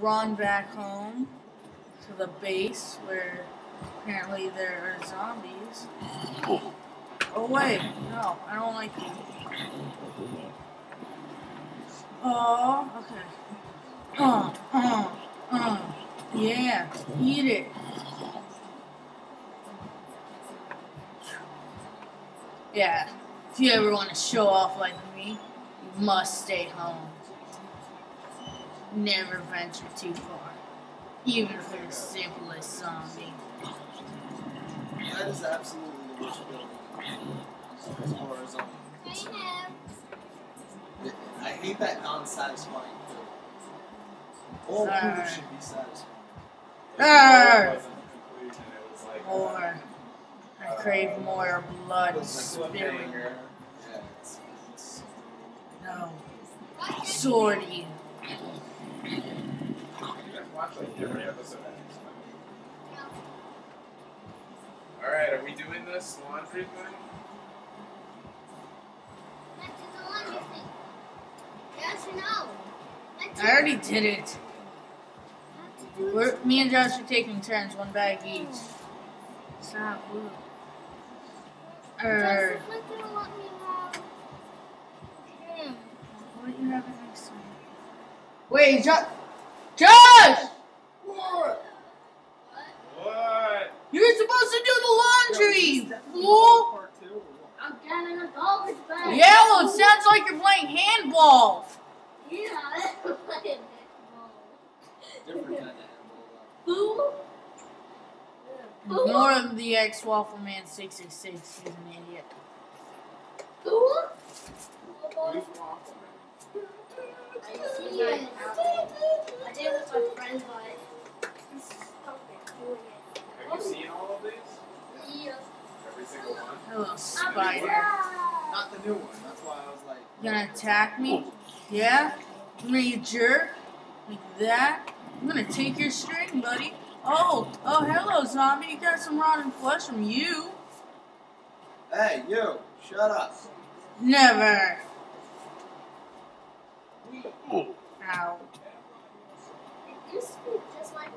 run back home to the base where apparently there are zombies. Oh wait, no, I don't like you. Oh, okay. Uh, uh, uh. Yeah, eat it. Yeah, if you ever want to show off like me, you must stay home. Never venture too far, even for the simplest zombie. That is absolutely the worst building. As far as um, I hate that non-satisfying feeling. All food should be satisfying. Arr! Wasn't complete, and it was like, More. I crave more blood It's like spilling. cliffhanger. Yeah, it's, it's, No. Sword you. You guys watch like every episode of X-Men. Alright, are we doing this laundry thing? Yes or no? I already did it. We're, me and Josh are taking turns, one bag each. Stop. Ooh. Er, what do you have next to me? Wait, Josh! Josh! what? What? You're supposed to do the laundry, fool! Part two or what? I'm getting a garbage bag. Yeah, well, it sounds like you're playing handball. Yeah, that's playing Different kind of handball. Boo. Boo. More of the ex Waffle Man 666. He's an idiot. Boo. Who's waffle I see it. I did it with my friends, but he's doing it. Have you seen all of these? Yeah. Every single one? Hello, spider. Not the new one. That's why I was like. You gonna attack me? Yeah? You gonna you jerk? Like that? I'm gonna take your string, buddy. Oh, oh, hello, zombie. You got some rotten flesh from you. Hey, you! Shut up. Never. Ow. It used to be just like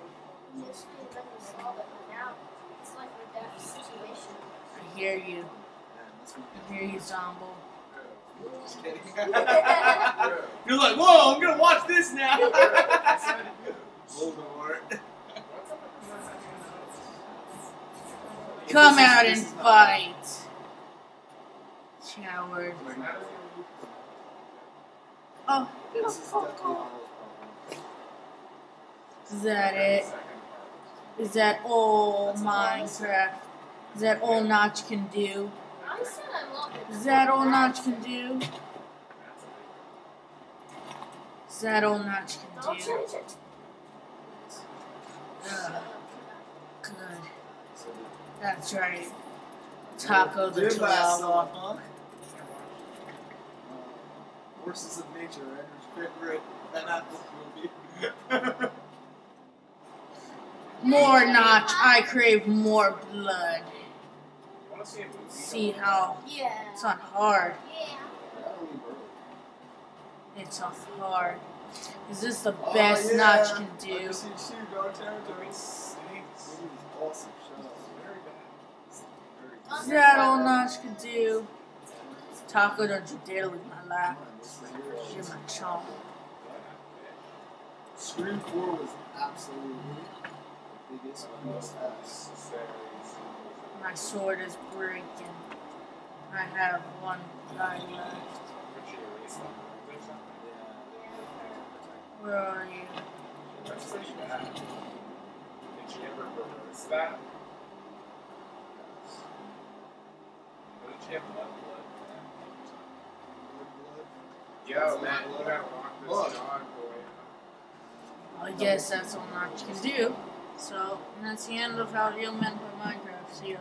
just be better solve it, but now it's like a death situation. I hear you. Man, this one. I hear you, Zombo. Just kidding. You're like, whoa! I'm gonna watch this now. I said you. Voldemort. What's up with Come out and fight. Coward. Oh, this is oh, Is that it? Is that all Minecraft? Is that all Notch can do? Is that all Notch can do? Is that all Notch can do? Uh, good. That's right. Taco the 12. Forces of Nature, Andrew's favorite Ben Affleck movie. More Notch. I crave more blood. Want to see a movie? See how Yeah. it's not hard. Yeah. It's not hard. Is this the Oh, best yeah. Notch can I've do? seen Shoe Dog Territory. Movie stinks. Awesome. Shut. Very bad. Very Is that all Notch can do? Taco, don't you dare leave my lap. You're my chum. Scream 4 was absolutely the biggest must-have. My sword is breaking. I have one guy left. Where are you? That's pretty bad. Did she ever reverse that? Or did she have blood blood? Yo, man, you gotta walk this Look. dog boy. I guess that's all Notch can do. So, and that's the end of how real men play Minecraft. See ya.